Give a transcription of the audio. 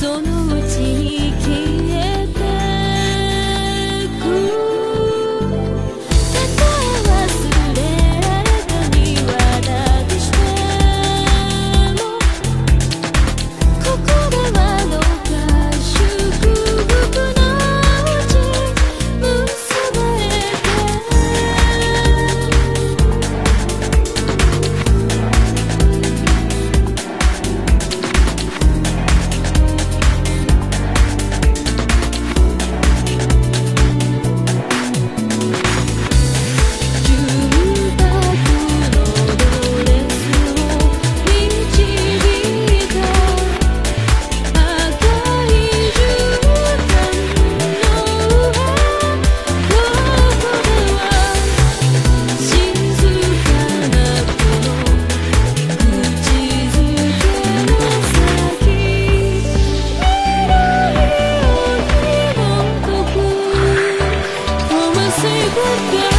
sono good.